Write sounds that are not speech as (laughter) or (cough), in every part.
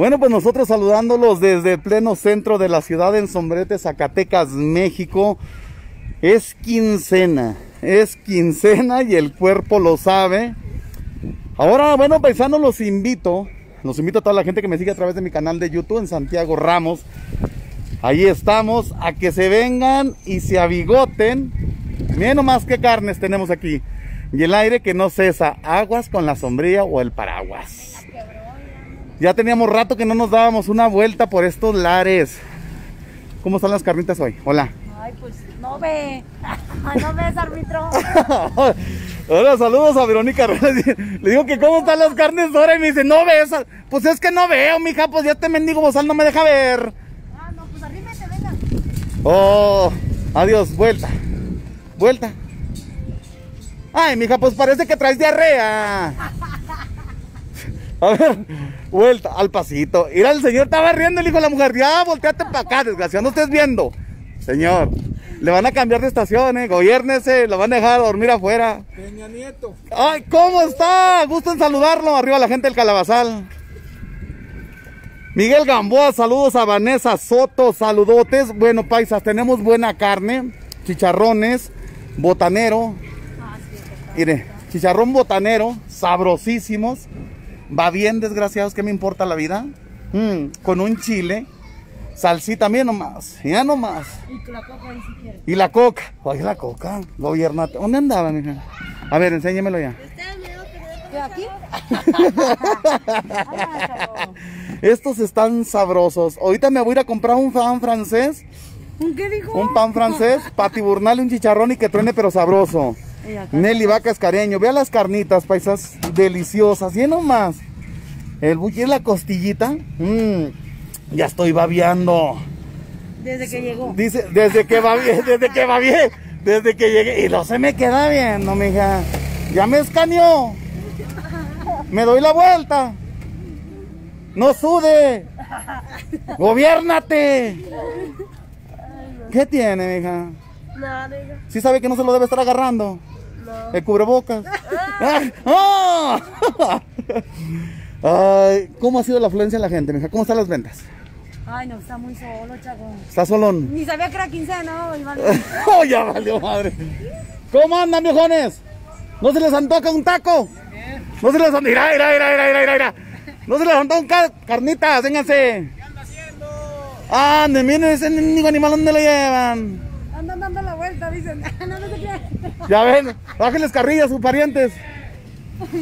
Bueno, pues nosotros saludándolos desde el pleno centro de la ciudad en Sombrete, Zacatecas, México. Es quincena, es quincena y el cuerpo lo sabe. Ahora, bueno, paisanos, los invito, los invito a toda la gente que me sigue a través de mi canal de YouTube en Santiago Ramos. Ahí estamos, a que se vengan y se abigoten. Miren nomás qué carnes tenemos aquí. Y el aire que no cesa, aguas con la sombrilla o el paraguas. Ya teníamos rato que no nos dábamos una vuelta por estos lares. ¿Cómo están las carnitas hoy? Hola. Ay, pues no ve. (laughs) no ves, árbitro. (laughs) Hola, saludos a Verónica. Le digo que cómo están las carnes ahora y me dice, no ves. Pues es que no veo, mija, pues ya te mendigo bozal no me deja ver. Ah, no, pues arrímete, venga. Oh, adiós, vuelta. Vuelta. Ay, mija, pues parece que traes diarrea. (laughs) A ver, vuelta, al pasito. Mira, el señor estaba riendo, el hijo de la mujer. Ya, volteate para acá, desgraciado, no estés viendo. Señor, le van a cambiar de estación, eh. Gobiernese, lo van a dejar dormir afuera. Peña Nieto. Ay, ¿cómo está? Gusto en saludarlo. Arriba la gente del Calabazal. Miguel Gamboa, saludos a Vanessa Soto, saludotes. Bueno, paisas, tenemos buena carne, chicharrones, botanero. Mire, chicharrón botanero, sabrosísimos. Va bien, desgraciados, ¿qué me importa la vida? Mm, con un chile, salsita, mira nomás, ya nomás. Y la coca ahí si quieres. Y la coca, oye la coca, gobiernate. ¿Dónde andaba, mija? A ver, enséñamelo ya. ¿Qué, aquí? (laughs) Estos están sabrosos. Ahorita me voy a ir a comprar un pan francés, ¿Un qué dijo? un pan francés, patiburnal, un chicharrón y que truene pero sabroso. Nelly Vaca Escareño, vea las carnitas, paisas, deliciosas, y nomás. El buche la costillita, mm, ya estoy babeando. Desde que llegó. Dice, desde que va bien, (laughs) desde que va bien, desde que llegué, y no se me queda bien, no, mija. Ya me escaneó. Me doy la vuelta. No sude. Gobiernate. ¿Qué tiene, mija? Nada. ¿Sí sabe que no se lo debe estar agarrando? No. El cubrebocas. ¡Ay! ¡Ah! (laughs) Ay, ¿Cómo ha sido la afluencia de la gente, mija? ¿Cómo están las ventas? Ay, no, está muy solo, chaco. ¿Está solón? Ni sabía que era quincena, ¿no? (laughs) ¡Oh, ya valió madre! ¿Cómo andan, viejones? ¿No se les antoja un taco? No se les antoja... Mira, mira, mira, mira, mira, mira. No se les antoja un ca- carnitas, vénganse. ¿Qué anda haciendo? Ande, miren ese niño animal, ¿dónde lo llevan? Andan dando la vuelta, dicen. (laughs) no, no se crean. Ya ven, bájenles carrilla a sus parientes.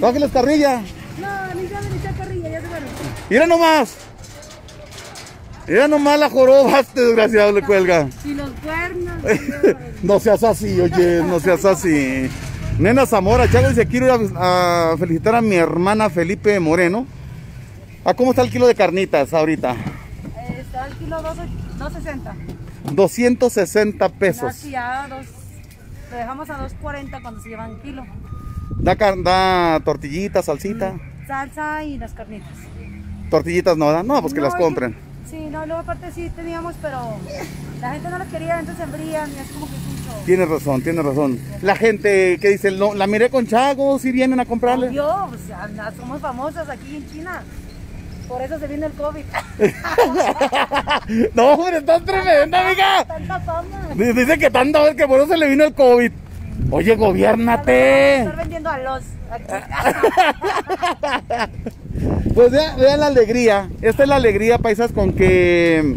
Bájenles carrilla. No, ni saben echar carrilla, ya se fueron. Mira nomás. Mira nomás la joroba, este (laughs) desgraciado le cuelga. Y los cuernos. (laughs) No seas así, oye, no seas así. Nena Zamora, Chago dice, quiero ir a, a felicitar a mi hermana Felipe Moreno. ¿A cómo está el kilo de carnitas ahorita? Eh, está el kilo 2, 260. 260 pesos. Ya dos. Lo dejamos a 240 cuando se llevan kilo. Da, da tortillitas, salsita. Salsa y las carnitas. Tortillitas no da, no, pues que No, las compren. Sí, no, luego aparte sí teníamos, pero la gente no las quería, entonces se enfrían y es como que es mucho. Tienes razón, tienes razón. La gente que dice, no, la miré con Chago, si vienen a comprarle. Yo, o sea, somos famosas aquí en China. Por eso se viene el COVID. (laughs) no, hombre, estás tremenda, amiga. Tanta fama. Dice que tanta vez que por eso se le vino el COVID. Oye, gobiernate. Estar vendiendo a los. (laughs) Pues vean, vean la alegría. Esta es la alegría, paisas, con que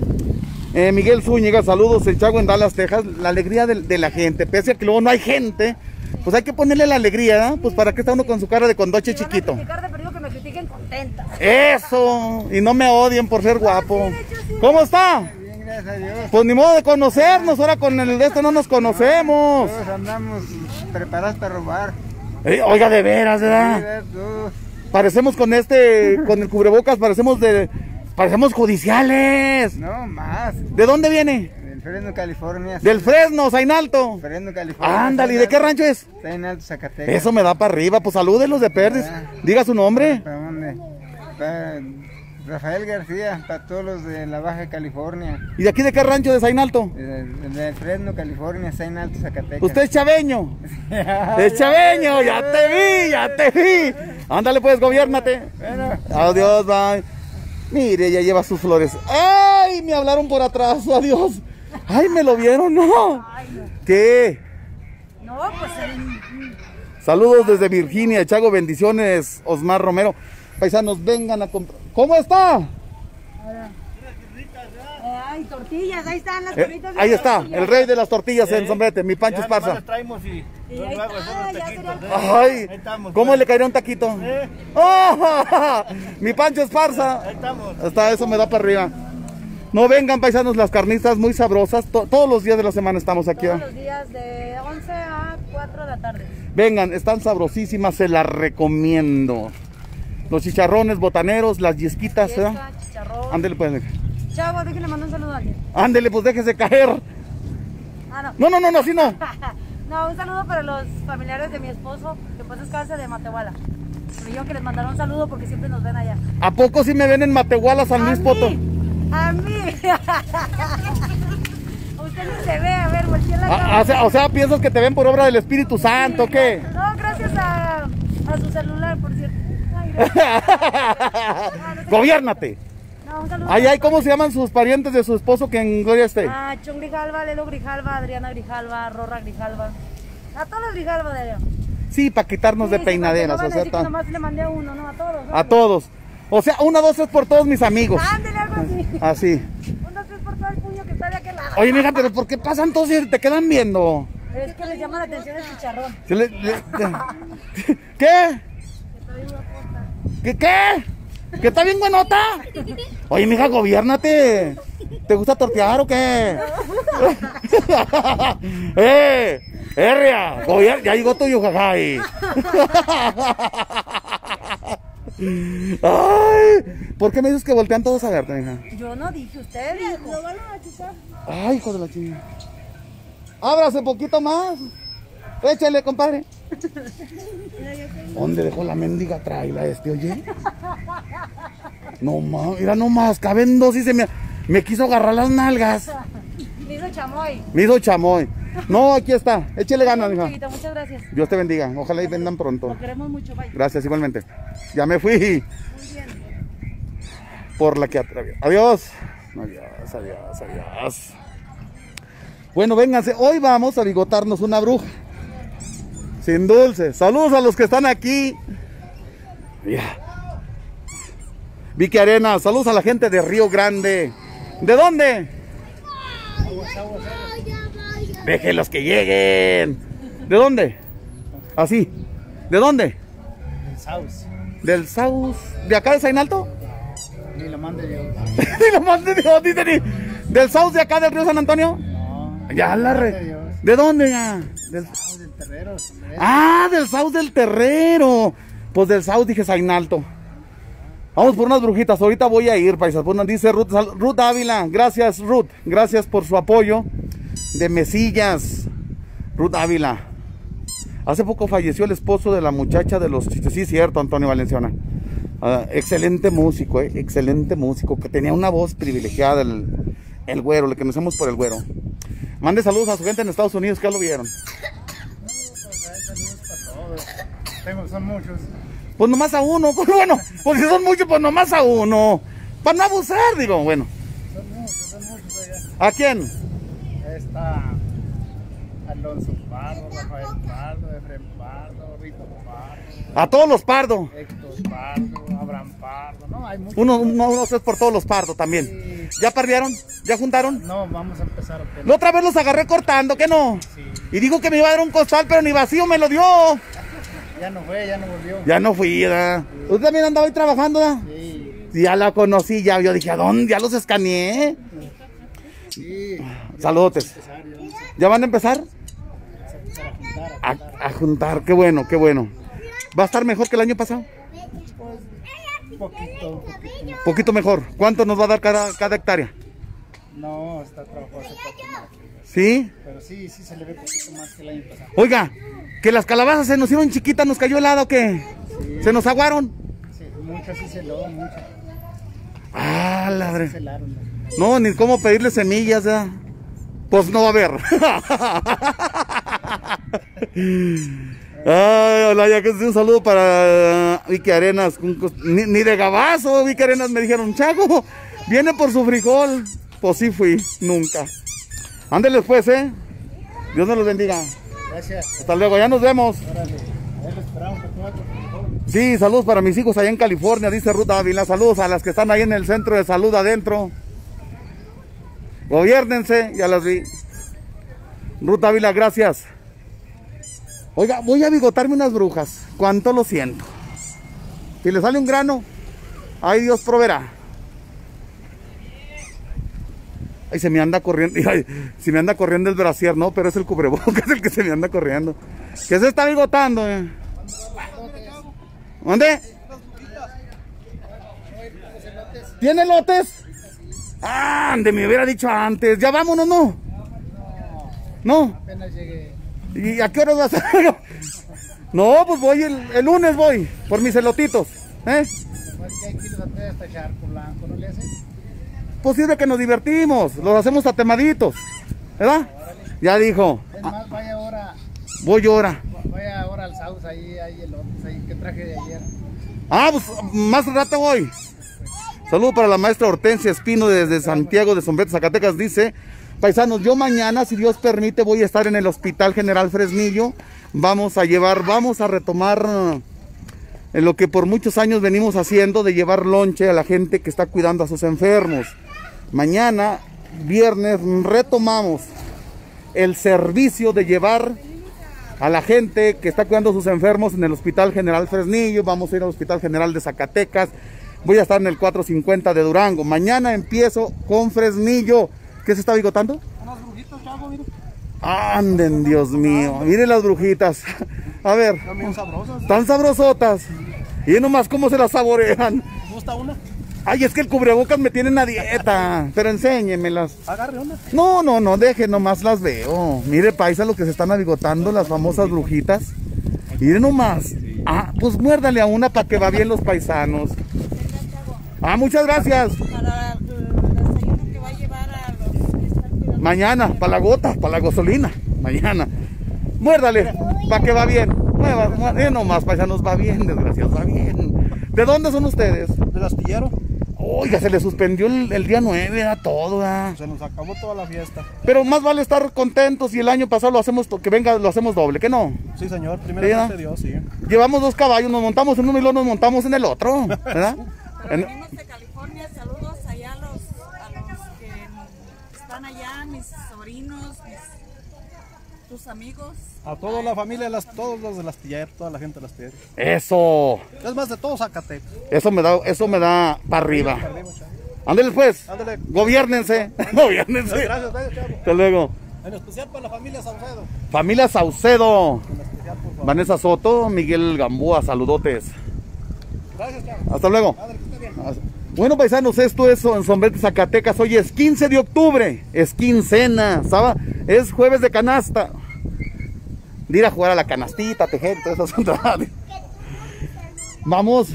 eh, Miguel Zúñiga, saludos en Chago en Dallas, Texas. La alegría de, de la gente. Pese a que luego no hay gente, pues hay que ponerle la alegría, ¿no? Pues para que está uno con su cara de condoche chiquito. criticar de perdido que me critiquen contenta. Eso. Y no me odien por ser guapo. ¿Cómo está? Bien, gracias a Dios. Pues ni modo de conocernos. Ahora con el de esto no nos conocemos. Todos andamos preparados para robar. Eh, oiga, de veras, ¿verdad? Parecemos con este, con el cubrebocas, parecemos de, parecemos judiciales. No, más. ¿De dónde viene? Del Fresno, California. Del Fresno, Zainalto. Fresno, California. Ándale, ¿y de qué rancho es? Está en Alto Zacatecas. Eso me da para arriba, pues salúdenlos de perdes. Diga su nombre. Rafael García, para todos los de la Baja California. ¿Y de aquí de qué rancho de Zainalto? De, de Fresno, California, está en Alto Zacatecas. Usted es chaveño. (laughs) Es chaveño, ya te vi, ya te vi. Ándale pues, gobiernate. Bueno, Adiós, bye. Mire, ya lleva sus flores. ¡Ay! Me hablaron por atrás. Adiós. ¡Ay, me lo vieron! ¡No! Ay, no. ¿Qué? No, pues el- Saludos desde Virginia, Chago, bendiciones, Osmar Romero. Paisanos, vengan a comprar. ¿Cómo está? Eh, ay, tortillas, ahí están las Eh, tortillas. ahí está, el rey de las tortillas en sombrete, mi Pancho Esparza. y Y ahí está, taquitos, ¿eh? Ay, Ahí estamos, ¿cómo pues. le caería un taquito? ¿Eh? ¡Oh! (laughs) Mi Pancho Esparza. Ahí estamos. Hasta eso me da para arriba. No vengan, paisanos, las carnitas muy sabrosas. To- todos los días de la semana estamos aquí. Todos ¿eh? los días de 11 a 4 de la tarde. Vengan, están sabrosísimas, se las recomiendo. Los chicharrones botaneros, las yesquitas, chicharrón. Ándele, pues. Chavo, déjenle mandar un saludo a alguien. Ándele, pues déjese caer. Ah, no. No, no, no, no, así no. (laughs) No, un saludo para los familiares de mi esposo, que pues es casa de Matehuala. Me dijeron que les mandaron un saludo porque siempre nos ven allá. ¿A poco si me ven en Matehuala, San Luis Poto? A mí. (laughs) Usted no se ve, a ver, volteé la Ah, cámara. o, sea, o sea, ¿piensas que te ven por obra del Espíritu Santo o qué? No, gracias a, a su celular, por cierto. (laughs) Gobiérnate. Ay, ay, ¿cómo se llaman sus parientes de su esposo que en Gloria esté? A Chon Grijalva, Lelo Grijalva, Adriana Grijalva, Rorra Grijalva. A todos los Grijalva de. Sí, para quitarnos Sí, de sí, peinaderas, o no a sea, nomás le mandé a uno, no, a todos. a todos. O sea, una, dos, tres por todos mis amigos. Ándele, algo así. Así. (laughs) Un, dos, tres por todo el puño que está de aquel lado. Oye, mija, pero ¿por qué pasan todos y te quedan viendo? Es que les llama la atención el chicharrón. (laughs) ¿Qué? ¿Qué qué? ¿Que está bien buenota? Oye, mija, gobiérnate. ¿Te gusta tortear o qué? (laughs) ¡Eh! ¡Herria! gobier- Ya llegó tu yujajay. (laughs) Ay, ¿por qué me dices que voltean todos a verte, mija? Yo no dije, usted dijo. ¿Lo van a? Ay, hijo de la chingada. Ábrase poquito más. Échale, compadre. ¿Dónde dejó la mendiga traila este, oye? No más, mira nomás, caben dos y se me, me quiso agarrar las nalgas. Me hizo chamoy. Me hizo chamoy. No, aquí está. Échale ganas, mija. Muchas gracias. Dios te bendiga. Ojalá y vendan pronto. Lo queremos mucho, bye. Gracias, igualmente. Ya me fui Muy bien. por la que atraviesa. Adiós. Adiós, adiós, adiós. Bueno, vénganse. Hoy vamos a bigotarnos una bruja. Sin dulce. Saludos a los que están aquí. Ya. Vicky Arena. Saludos a la gente de Río Grande. ¿De dónde? Déjenlos que lleguen. ¿De dónde? Así. ¿De dónde? Saus. ¿Del Saus? ¿De acá de Sainalto? Ni lo mande Dios. (laughs) Ni lo más de Dios, dice ni. ¿Del Saus de acá del río San Antonio? No. Ya la Mande re. Dios. ¿De dónde ya? Del- del terrero. Ah, del Saus del Terrero. Pues del Saus dije Sainalto. Vamos por unas brujitas. Ahorita voy a ir, paisas. Unas dice Ruth Ávila. Gracias, Ruth. Gracias por su apoyo. De Mesillas. Ruth Ávila. Hace poco falleció el esposo de la muchacha de los chistes. Sí, cierto, Antonio Valenciana. Ah, excelente músico, eh, excelente músico, que tenía una voz privilegiada, el, el güero, le conocemos por el güero. Mande saludos a su gente en Estados Unidos, que ya lo vieron. Tengo, son muchos. Pues nomás a uno, pues bueno, pues si son muchos, pues nomás a uno. Para no abusar, digo, bueno. Son muchos, son muchos allá. ¿A quién? Está Alonso Pardo, Rafael Pardo, Efraín Pardo, Rito Pardo, A todos los pardo. Héctor Pardo. No, hay muchos. Uno, uno, uno, tres por todos los pardo también. ¿Ya perdieron? ¿Ya juntaron? No, vamos a empezar. La otra vez los agarré cortando, ¿qué no? Sí. Y dijo que me iba a dar un costal, pero ni vacío me lo dio. Ya no fue, ya no volvió. Ya no fui, ¿verdad? ¿Usted también andaba ahí trabajando, ¿verdad? Sí, Ya la conocí, ya. Yo dije, ¿a dónde? Ya los escaneé. sí. Saludotes. ¿Ya van a empezar? a a juntar. a qué bueno, qué bueno. ¿Va a estar mejor que el año pasado? Poquito, poquito. Poquito mejor. ¿Cuánto nos va a dar cada, cada hectárea? No, está más. ¿Sí? Pero sí, sí se le ve poquito más que el año pasado. Oiga, que las calabazas se nos hicieron chiquitas, nos cayó helado, ¿qué? ¿Se nos aguaron? Sí, muchas sí se heló, muchas Ah, se ladre. helaron. No, ni cómo pedirle semillas, ya. Pues no va a haber. (laughs) Ay, hola, ya que un saludo para Vicky Arenas. Ni, ni de gabazo, Vicky Arenas me dijeron, Chago, viene por su frijol. Pues sí fui, nunca. Ándele pues, eh. Dios nos los bendiga. Gracias. Hasta luego, ya nos vemos. Sí, saludos para mis hijos allá en California, dice Ruth Ávila. Saludos a las que están ahí en el centro de salud adentro. Gobiernense, ya las vi. Ruth Ávila, gracias. Oiga, voy a bigotarme unas brujas. Cuánto lo siento. Si le sale un grano, ay Dios proveerá. Ay, se me anda corriendo. (laughs) Ay, se me anda corriendo el brasier, no, pero es el cubrebocas (laughs) el que se me anda corriendo. ¿Qué se está bigotando? eh? ¿Dónde? ¿Tiene lotes? Ande, me hubiera dicho antes. Ya vámonos, ¿no? No. Apenas llegué. ¿Y a qué horas vas a (laughs) No, pues voy el, el lunes voy, por mis elotitos. ¿Eh? Pues. Pues sirve que nos divertimos, los hacemos tatemaditos. ¿Verdad? Ya dijo, Es más, vaya ahora, voy ahora. vaya ahora al Saus, ahí hay elotes ahí que traje de ayer. Ah, pues más rato voy. Saludo para la maestra Hortensia Espino desde Santiago de Sombrete, Zacatecas. Dice, paisanos, yo mañana, si Dios permite, voy a estar en el Hospital General Fresnillo. Vamos a llevar, vamos a retomar eh, lo que por muchos años venimos haciendo de llevar lonche a la gente que está cuidando a sus enfermos. Mañana, viernes, retomamos el servicio de llevar a la gente que está cuidando a sus enfermos en el Hospital General Fresnillo. Vamos a ir al Hospital General de Zacatecas. Voy a estar en el 450 de Durango. Mañana empiezo con Fresnillo. ¿Qué se está bigotando? Unos brujitos, chavo, mira. Anden, Dios mío. Miren las brujitas. A ver, Están sabrosas. tan sabrosotas. Y nomás cómo se las saborean. ¿Gusta una? Ay, es que el cubrebocas me tienen a dieta. Pero enséñemelas. Agarre una. No, no, no, deje, nomás las veo. Mire, paisa, lo que se están abigotando, las famosas brujitas. Mire nomás. Ah, pues muérdale a una para que va bien los paisanos. Ah, muchas gracias. para el desayuno que va a llevar a los que están cuidando. Mañana, para la gota, para la gasolina. Mañana. Muérdale, para que va bien. Mueva, mueva- eh, nomás, paisanos, va bien, desgraciados, va bien. ¿De dónde son ustedes? Del astillero. Oiga, se le suspendió el, el día 9, a todo, ah. Se nos acabó toda la fiesta. Pero más vale estar contentos y el año pasado lo hacemos, que venga, lo hacemos doble, ¿que no? Sí, señor. Sí, Primeramente ¿no? Dios, sí. Llevamos dos caballos, nos montamos en uno y luego nos montamos en el otro, ¿verdad? (laughs) Pero En- venimos de California, saludos allá a los, a los que están allá, mis sobrinos, mis, tus amigos. A toda la familia, las, todos los del astillero, toda la gente del astillero. Eso, Es más de todos Zacatecas. eso me da, eso me da para arriba. Ándale pues, Ándale. gobiernense, (laughs) gobiernense. Gracias, gracias, chavo. Hasta luego. En especial para la familia Saucedo. Familia Saucedo, En especial, por favor. Vanessa Soto, Miguel Gamboa, saludotes. Gracias, chavo. Hasta luego. Ándale, que esté bien. Bueno, paisanos, esto es en Sombrete, Zacatecas. Hoy es 15 de octubre, es quincena. Es jueves de canasta. De ir a jugar a la canastita, tejer, eso. asunto. (laughs) Vamos,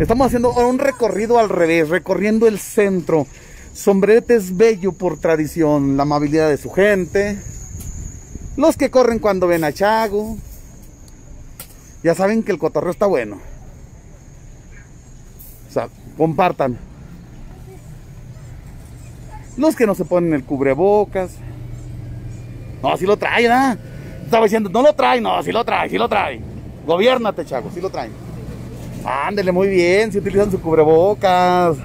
estamos haciendo un recorrido al revés, recorriendo el centro. Sombrete es bello por tradición, la amabilidad de su gente, los que corren cuando ven a Chago. Ya saben que el cotorreo está bueno. O sea, compartan. Los que no se ponen el cubrebocas. No, si lo trae, ¿verdad? Estaba diciendo, no lo trae, no, si lo trae, si lo trae. Gobiernate, Chago, si lo traen. Ándele muy bien, si utilizan su cubrebocas.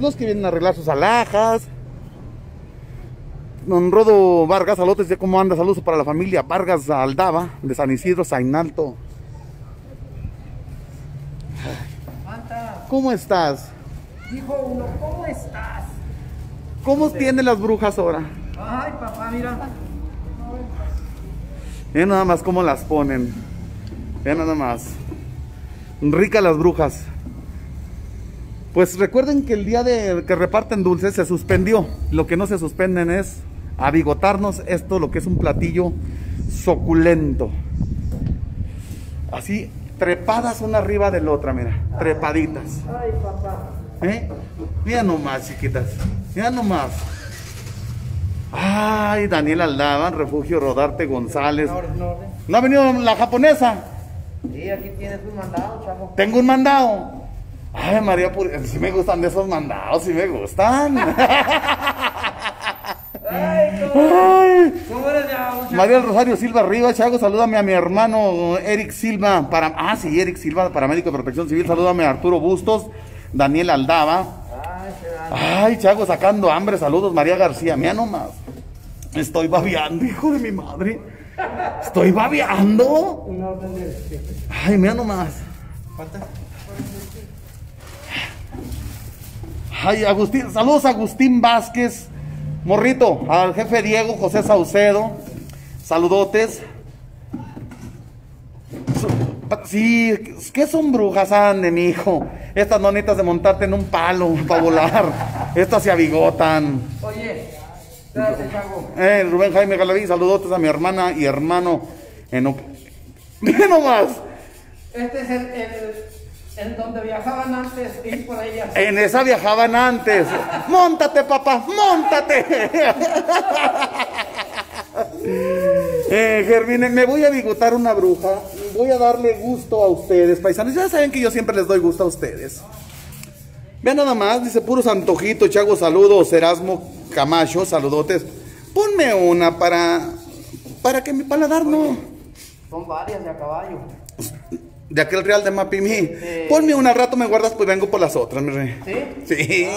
Los que vienen a arreglar sus alhajas. Don Rodo Vargas Alotes, ¿ya ¿cómo anda? Saludos para la familia Vargas Aldaba, de San Isidro, Sainalto. ¿Cómo estás? Dijo uno, ¿cómo estás? ¿Cómo tienen las brujas ahora? Ay, papá, mira. Vean nada más cómo las ponen. Vean nada más. Ricas las brujas. Pues recuerden que el día de que reparten dulces se suspendió. Lo que no se suspenden es abigotarnos esto, lo que es un platillo suculento. Así, trepadas una arriba de la otra, mira. Trepaditas. Ay, papá. ¿Eh? Mira nomás, chiquitas. Mira nomás. Ay, Daniel Aldaba, Refugio Rodarte González. Orden. ¿No ha venido la japonesa? Sí, aquí tienes un mandado, chavo. Tengo un mandado. Ay, María Puri, sí me gustan de esos mandados, sí me gustan. (laughs) María del Rosario Silva Rivas, Chago, salúdame a mi hermano Eric Silva, para, ah, sí, Eric Silva, paramédico de protección civil, salúdame a Arturo Bustos, Daniel Aldaba. Ay, Chago, sacando hambre, saludos, María García, mira nomás. Estoy babeando, hijo de mi madre. Estoy babeando. Ay, mira nomás. Ay, Agustín, saludos Agustín Vázquez, Morrito, al jefe Diego José Saucedo, saludotes. Sí, ¿qué son brujas, ande, mi hijo? Estas nonitas de montarte en un palo para volar. (laughs) Estas se abigotan. Oye, espérate, chavo. Eh, Rubén Jaime Galaví, saludotes a mi hermana y hermano en Mira (laughs) nomás, Este es el, el, el donde viajaban antes, ir por ellas. en esa viajaban antes. Móntate, papá, móntate. (laughs) Eh, Germine, me voy a bigotar una bruja. Voy a darle gusto a ustedes, paisanos. Ya saben que yo siempre les doy gusto a ustedes. Vean nada más, dice puros antojitos, Chago, saludos, Erasmo Camacho, saludotes. Ponme una para, para que mi paladar no. Son varias de a caballo. De aquel real de Mapimí. Ponme una rato, me guardas, pues vengo por las otras, mi rey. ¿Sí? Sí.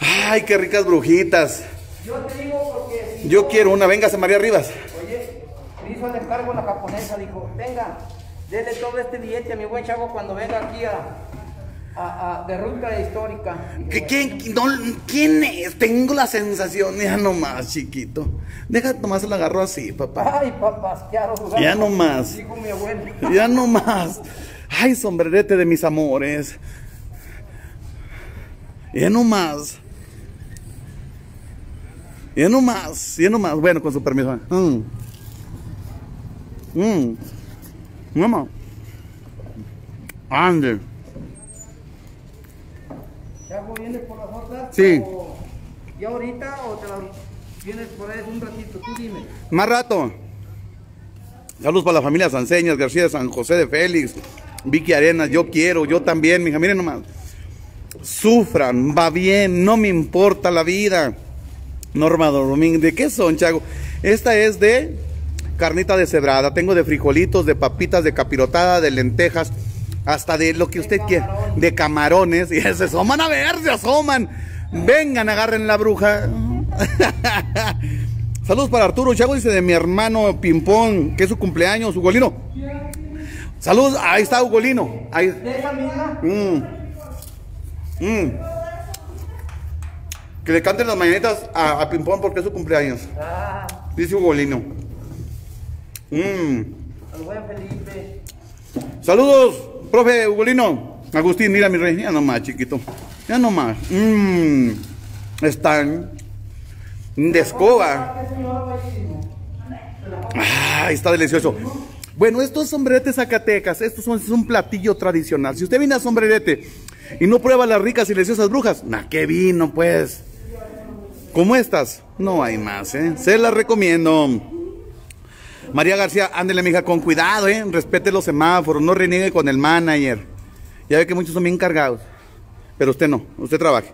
Ay, qué ricas brujitas. Yo te digo porque si Yo quiero una, véngase María Rivas. Oye, me hizo el encargo la japonesa, dijo, venga, dele todo este billete a mi buen chavo cuando venga aquí a, a, a de ruta histórica. Dije, ¿Qué- ¿Quién, no, ¿Quién es? Tengo la sensación, (laughs) ya nomás, chiquito. Deja nomás el agarro así, papá. Ay, papás, qué arrogante", Ya nomás. Dijo mi abuelo. (laughs) Ya nomás. Ay, sombrerete de mis amores. Ya nomás. Ya nomás, ya nomás. Bueno, con su permiso. Mm. Mm. Mamá. Ande. ¿Vienes por las otras? Sí. O- ¿Ya ahorita o te las vienes por ahí un ratito? Tú dime. Más rato. Saludos para la familia Sanseñas, García San José de Félix, Vicky Arenas, yo quiero, yo también, mija, miren nomás. Sufran, va bien, no me importa la vida. Norma Domínguez, ¿de qué son, Chago? Esta es de carnita deshebrada, tengo de frijolitos, de papitas, de capirotada, de lentejas, hasta de lo que usted quiera, de camarones, y se asoman a ver, se asoman. Vengan, agarren la bruja. (laughs) Saludos para Arturo Chago, dice de mi hermano Pimpón, que es su cumpleaños, Ugolino. Saludos, ahí está Ugolino. Ahí. ¿De esa misma? Mm. Mm. Que le canten las mañanitas a, a Pimpón porque es su cumpleaños. Ah, Dice Ugolino. Mm. Saludos, profe Ugolino. Agustín, mira mi rey. Ya nomás, chiquito. Ya nomás. Mm. Están de escoba. Ah, está delicioso. Bueno, estos sombreretes zacatecas, estos son es un platillo tradicional. Si usted viene a sombrerete y no prueba las ricas y deliciosas brujas, nah, qué vino, pues. Como estas, no hay más, ¿eh? Se las recomiendo. María García, ándele, mija, con cuidado, ¿eh? Respete los semáforos, no reniegue con el manager. Ya ve que muchos son bien cargados. Pero usted no, usted trabaje.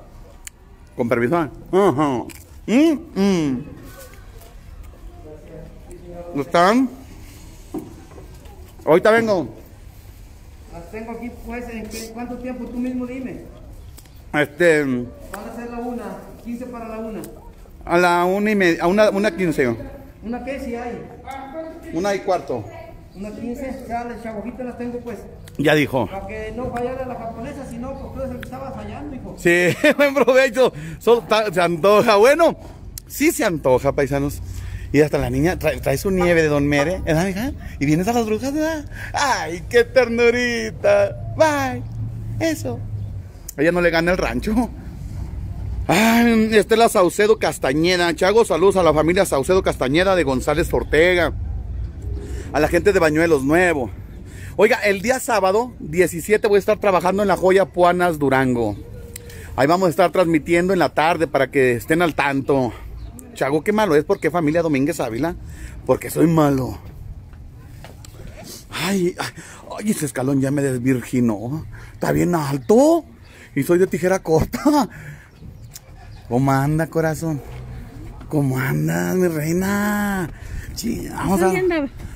Con permiso. ¿ah? Ajá. Mm, mm. ¿No están? Ahorita vengo. Las tengo aquí, pues, ¿en qué- cuánto tiempo? Tú mismo dime. Este, Van a ser la una, 15 para la una. a la una y media, a una, una quince. ¿Una qué? Si hay. Una y cuarto. Una 15, sale, chabojito las tengo, pues. Ya dijo. Para que no fallara la japonesa, si no, pues tú eres el que estaba fallando, hijo. Sí, (laughs) buen provecho. Sol- ta- se antoja. Bueno, sí se antoja, paisanos. Y hasta la niña trae, trae su nieve de Don Mere, ¿verdad, hija? Y vienes a las brujas, ¿verdad? ¡Ay, qué ternurita! ¡Bye! Eso. Ella no le gana el rancho. Ay, Estela Saucedo Castañeda. Chago, saludos a la familia Saucedo Castañeda de González Ortega. A la gente de Bañuelos Nuevo. Oiga, el día sábado 17 voy a estar trabajando en la joya Puanas Durango. Ahí vamos a estar transmitiendo en la tarde para que estén al tanto. Chago, qué malo es. ¿Por qué familia Domínguez Ávila? Porque soy malo. Ay, ay, ay, ese escalón ya me desvirginó. Está bien alto. Y soy de tijera corta. ¿Cómo anda, corazón? ¿Cómo andas, mi reina? Sí, vamos a...